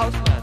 Houseman,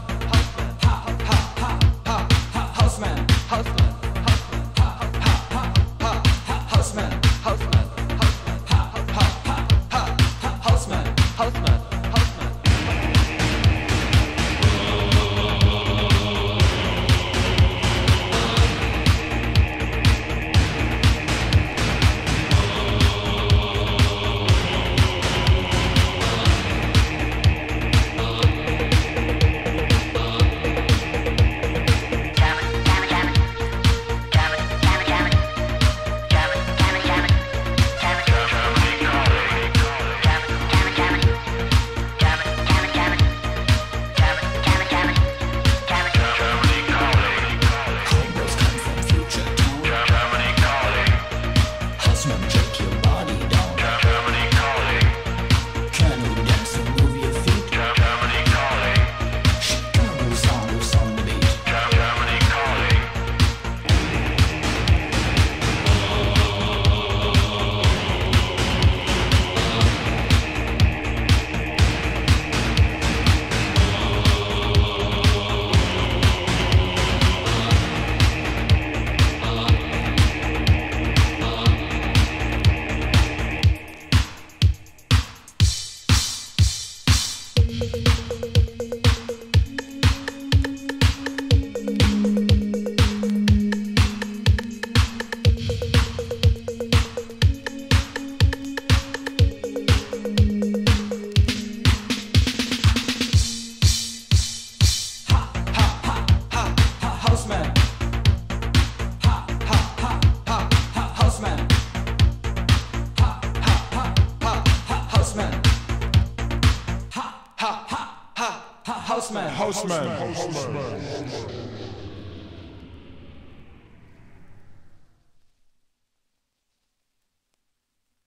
Ha ha ha ha ha Houseman. Houseman.